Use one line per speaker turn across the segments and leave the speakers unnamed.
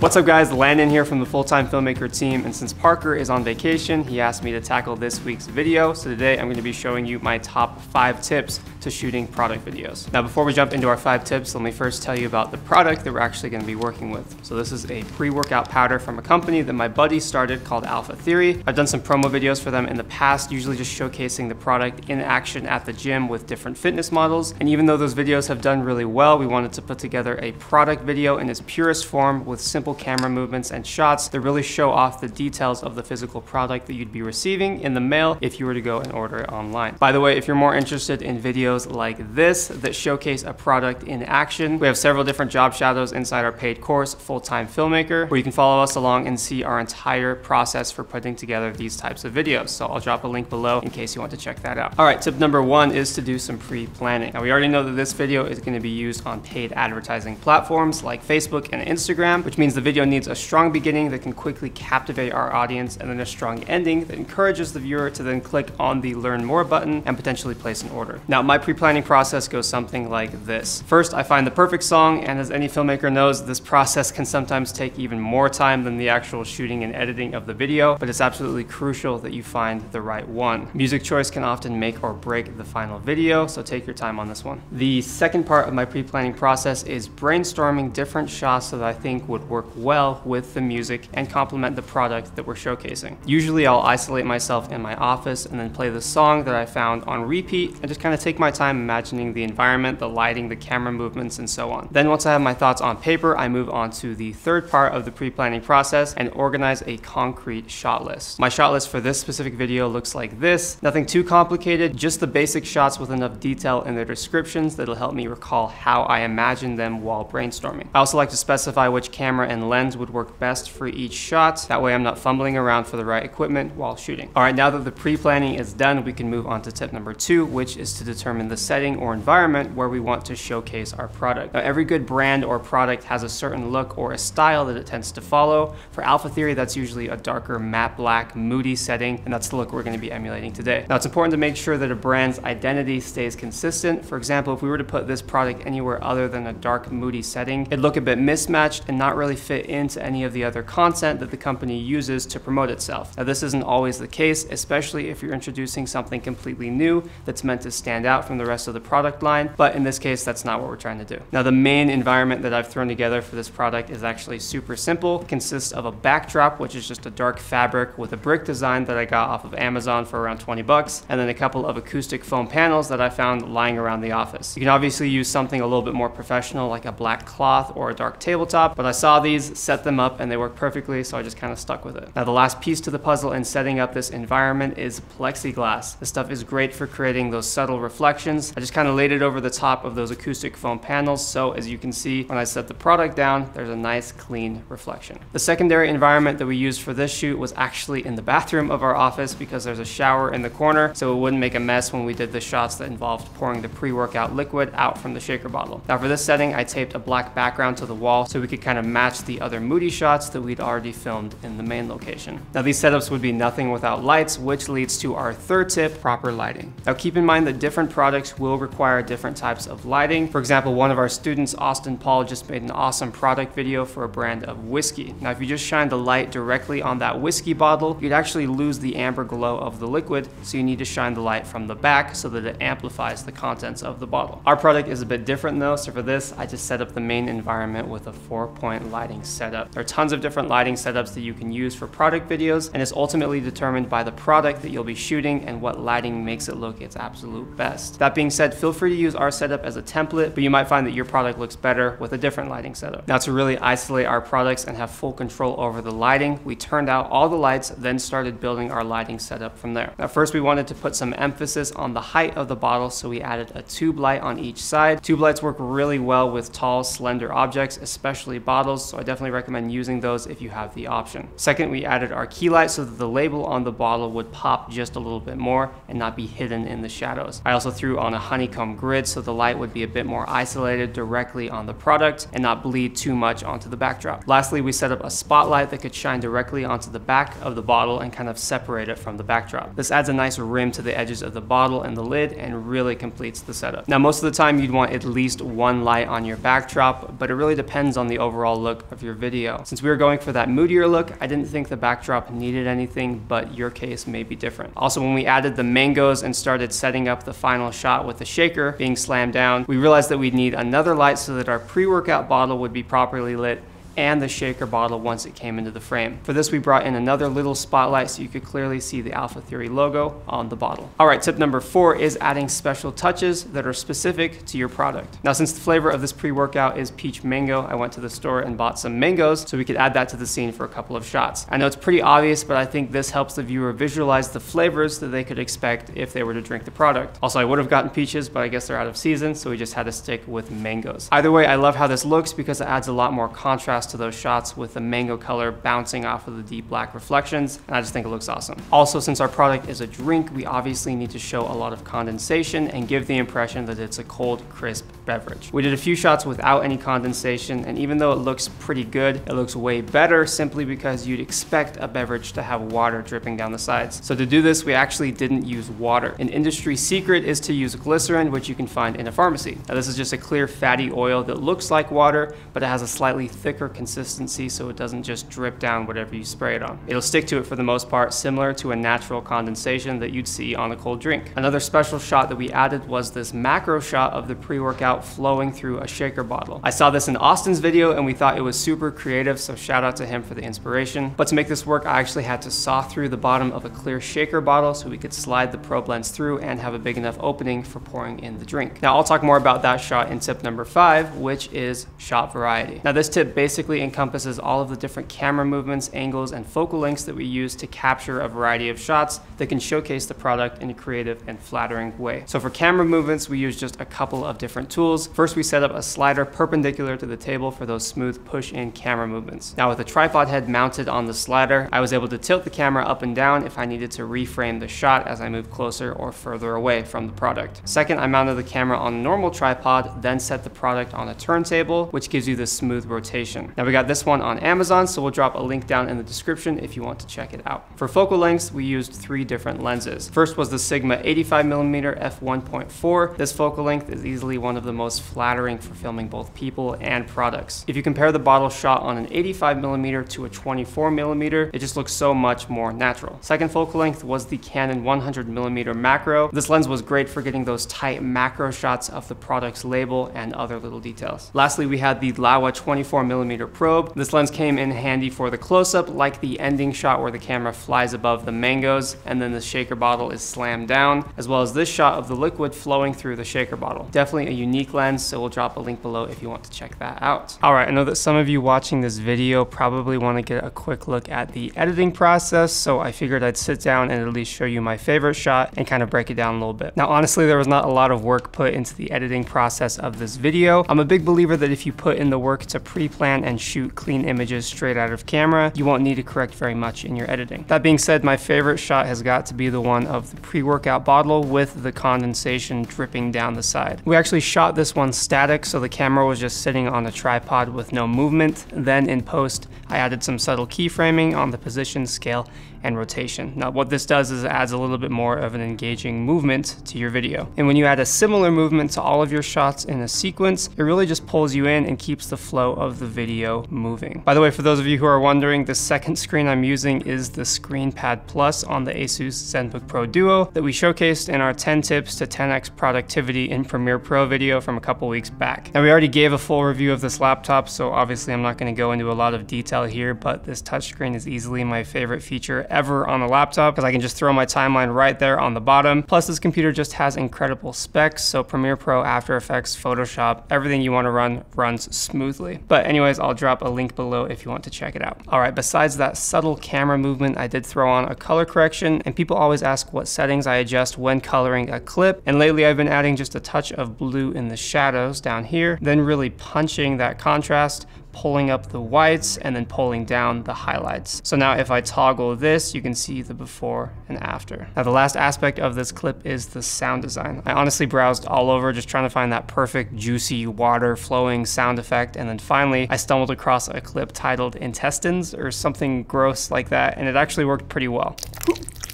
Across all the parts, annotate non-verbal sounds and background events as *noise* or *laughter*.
What's up guys, Landon here from the Full-Time Filmmaker team and since Parker is on vacation, he asked me to tackle this week's video. So today I'm going to be showing you my top 5 tips to shooting product videos. Now before we jump into our 5 tips, let me first tell you about the product that we're actually going to be working with. So this is a pre-workout powder from a company that my buddy started called Alpha Theory. I've done some promo videos for them in the past, usually just showcasing the product in action at the gym with different fitness models. And even though those videos have done really well, we wanted to put together a product video in its purest form with simple camera movements and shots that really show off the details of the physical product that you'd be receiving in the mail if you were to go and order it online. By the way, if you're more interested in videos like this that showcase a product in action, we have several different job shadows inside our paid course, Full-Time Filmmaker, where you can follow us along and see our entire process for putting together these types of videos. So I'll drop a link below in case you want to check that out. All right, tip number one is to do some pre-planning. Now we already know that this video is gonna be used on paid advertising platforms like Facebook and Instagram, which means the video needs a strong beginning that can quickly captivate our audience and then a strong ending that encourages the viewer to then click on the learn more button and potentially place an order. Now my pre-planning process goes something like this. First, I find the perfect song and as any filmmaker knows, this process can sometimes take even more time than the actual shooting and editing of the video, but it's absolutely crucial that you find the right one. Music choice can often make or break the final video, so take your time on this one. The second part of my pre-planning process is brainstorming different shots that I think would work well with the music and complement the product that we're showcasing. Usually I'll isolate myself in my office and then play the song that I found on repeat and just kind of take my time imagining the environment, the lighting, the camera movements, and so on. Then once I have my thoughts on paper, I move on to the third part of the pre-planning process and organize a concrete shot list. My shot list for this specific video looks like this. Nothing too complicated, just the basic shots with enough detail in their descriptions that'll help me recall how I imagine them while brainstorming. I also like to specify which camera and lens would work best for each shot. That way I'm not fumbling around for the right equipment while shooting. All right, now that the pre-planning is done, we can move on to tip number two, which is to determine the setting or environment where we want to showcase our product. Now, every good brand or product has a certain look or a style that it tends to follow. For Alpha Theory, that's usually a darker matte black, moody setting, and that's the look we're gonna be emulating today. Now, it's important to make sure that a brand's identity stays consistent. For example, if we were to put this product anywhere other than a dark, moody setting, it'd look a bit mismatched and not really fit into any of the other content that the company uses to promote itself. Now this isn't always the case, especially if you're introducing something completely new that's meant to stand out from the rest of the product line, but in this case that's not what we're trying to do. Now the main environment that I've thrown together for this product is actually super simple. It consists of a backdrop, which is just a dark fabric with a brick design that I got off of Amazon for around 20 bucks, and then a couple of acoustic foam panels that I found lying around the office. You can obviously use something a little bit more professional like a black cloth or a dark tabletop, but I saw these, set them up, and they work perfectly, so I just kind of stuck with it. Now the last piece to the puzzle in setting up this environment is plexiglass. This stuff is great for creating those subtle reflections. I just kind of laid it over the top of those acoustic foam panels, so as you can see, when I set the product down, there's a nice clean reflection. The secondary environment that we used for this shoot was actually in the *laughs* bathroom of our office because there's a shower in the corner, so it wouldn't make a mess when we did the shots that involved pouring the pre-workout liquid out from the shaker bottle. Now for this setting, I taped a black background to the wall so we could kind of match the other moody shots that we'd already filmed in the main location. Now these setups would be nothing without lights, which leads to our third tip, proper lighting. Now keep in mind that different products will require different types of lighting. For example, one of our students, Austin Paul, just made an awesome product video for a brand of whiskey. Now if you just shine the light directly on that whiskey bottle, you'd actually lose the amber glow of the liquid, so you need to shine the light from the back so that it amplifies the contents of the bottle. Our product is a bit different though, so for this, I just set up the main environment with a four point lighting setup. There are tons of different lighting setups that you can use for product videos, and it's ultimately determined by the product that you'll be shooting and what lighting makes it look its absolute best. That being said, feel free to use our setup as a template, but you might find that your product looks better with a different lighting setup. Now to really isolate our products and have full control over the lighting, we turned out all the lights, then started building our lighting setup from there. Now first we wanted to put some emphasis on the height of the bottle, so we added a tube light on each side. Tube lights work really well with tall, slender objects, especially bottles, so I definitely recommend using those if you have the option. Second, we added our key light so that the label on the bottle would pop just a little bit more and not be hidden in the shadows. I also threw on a honeycomb grid so the light would be a bit more isolated directly on the product and not bleed too much onto the backdrop. Lastly, we set up a spotlight that could shine directly onto the back of the bottle and kind of separate it from the backdrop. This adds a nice rim to the edges of the bottle and the lid and really completes the setup. Now, most of the time you'd want at least one light on your backdrop, but it really depends on the overall look of your video. Since we were going for that moodier look, I didn't think the backdrop needed anything, but your case may be different. Also, when we added the mangoes and started setting up the final shot with the shaker being slammed down, we realized that we'd need another light so that our pre-workout bottle would be properly lit and the shaker bottle once it came into the frame. For this, we brought in another little spotlight so you could clearly see the Alpha Theory logo on the bottle. All right, tip number four is adding special touches that are specific to your product. Now, since the flavor of this pre-workout is peach mango, I went to the store and bought some mangoes so we could add that to the scene for a couple of shots. I know it's pretty obvious, but I think this helps the viewer visualize the flavors that they could expect if they were to drink the product. Also, I would have gotten peaches, but I guess they're out of season, so we just had to stick with mangoes. Either way, I love how this looks because it adds a lot more contrast contrast to those shots with the mango color bouncing off of the deep black reflections, and I just think it looks awesome. Also, since our product is a drink, we obviously need to show a lot of condensation and give the impression that it's a cold, crisp beverage. We did a few shots without any condensation, and even though it looks pretty good, it looks way better simply because you'd expect a beverage to have water dripping down the sides. So to do this, we actually didn't use water. An industry secret is to use glycerin, which you can find in a pharmacy. Now this is just a clear fatty oil that looks like water, but it has a slightly thicker consistency so it doesn't just drip down whatever you spray it on. It'll stick to it for the most part, similar to a natural condensation that you'd see on a cold drink. Another special shot that we added was this macro shot of the pre-workout flowing through a shaker bottle. I saw this in Austin's video and we thought it was super creative, so shout out to him for the inspiration. But to make this work, I actually had to saw through the bottom of a clear shaker bottle so we could slide the probe lens through and have a big enough opening for pouring in the drink. Now I'll talk more about that shot in tip number five, which is shot variety. Now this tip basically basically encompasses all of the different camera movements, angles, and focal lengths that we use to capture a variety of shots that can showcase the product in a creative and flattering way. So for camera movements, we use just a couple of different tools. First, we set up a slider perpendicular to the table for those smooth push-in camera movements. Now with a tripod head mounted on the slider, I was able to tilt the camera up and down if I needed to reframe the shot as I moved closer or further away from the product. Second, I mounted the camera on a normal tripod, then set the product on a turntable, which gives you the smooth rotation. Now we got this one on Amazon, so we'll drop a link down in the description if you want to check it out. For focal lengths, we used three different lenses. First was the Sigma 85mm f1.4. This focal length is easily one of the most flattering for filming both people and products. If you compare the bottle shot on an 85mm to a 24mm, it just looks so much more natural. Second focal length was the Canon 100mm macro. This lens was great for getting those tight macro shots of the product's label and other little details. Lastly, we had the Laowa 24mm probe. This lens came in handy for the close-up, like the ending shot where the camera flies above the mangoes and then the shaker bottle is slammed down, as well as this shot of the liquid flowing through the shaker bottle. Definitely a unique lens, so we'll drop a link below if you want to check that out. All right, I know that some of you watching this video probably want to get a quick look at the editing process, so I figured I'd sit down and at least show you my favorite shot and kind of break it down a little bit. Now, honestly, there was not a lot of work put into the editing process of this video. I'm a big believer that if you put in the work to pre-plan and shoot clean images straight out of camera, you won't need to correct very much in your editing. That being said, my favorite shot has got to be the one of the pre-workout bottle with the condensation dripping down the side. We actually shot this one static, so the camera was just sitting on a tripod with no movement. Then in post, I added some subtle keyframing on the position, scale, and rotation. Now what this does is it adds a little bit more of an engaging movement to your video. And when you add a similar movement to all of your shots in a sequence, it really just pulls you in and keeps the flow of the video moving. By the way, for those of you who are wondering, the second screen I'm using is the ScreenPad Plus on the Asus ZenBook Pro Duo that we showcased in our 10 tips to 10x productivity in Premiere Pro video from a couple weeks back. Now we already gave a full review of this laptop, so obviously I'm not gonna go into a lot of detail here, but this touchscreen is easily my favorite feature ever on a laptop because I can just throw my timeline right there on the bottom. Plus this computer just has incredible specs, so Premiere Pro, After Effects, Photoshop, everything you wanna run runs smoothly. But anyways, I'll drop a link below if you want to check it out. All right, besides that subtle camera movement, I did throw on a color correction and people always ask what settings I adjust when coloring a clip. And lately I've been adding just a touch of blue in the shadows down here, then really punching that contrast pulling up the whites and then pulling down the highlights. So now if I toggle this, you can see the before and after. Now the last aspect of this clip is the sound design. I honestly browsed all over just trying to find that perfect juicy water flowing sound effect and then finally I stumbled across a clip titled intestines or something gross like that and it actually worked pretty well.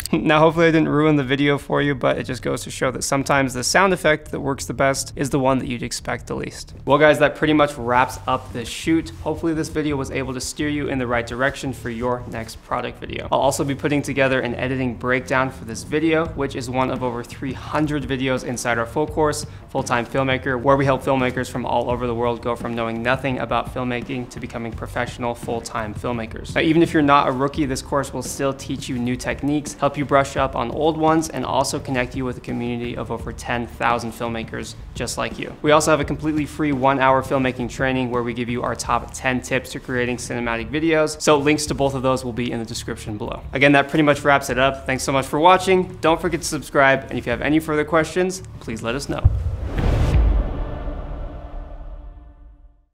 *laughs* now, hopefully I didn't ruin the video for you, but it just goes to show that sometimes the sound effect that works the best is the one that you'd expect the least. Well guys, that pretty much wraps up this shoot. Hopefully this video was able to steer you in the right direction for your next product video. I'll also be putting together an editing breakdown for this video, which is one of over 300 videos inside our full course, Full-Time Filmmaker, where we help filmmakers from all over the world go from knowing nothing about filmmaking to becoming professional full-time filmmakers. Now, even if you're not a rookie, this course will still teach you new techniques, you brush up on old ones, and also connect you with a community of over 10,000 filmmakers just like you. We also have a completely free one hour filmmaking training where we give you our top 10 tips to creating cinematic videos. So links to both of those will be in the description below. Again, that pretty much wraps it up. Thanks so much for watching. Don't forget to subscribe. And if you have any further questions, please let us know.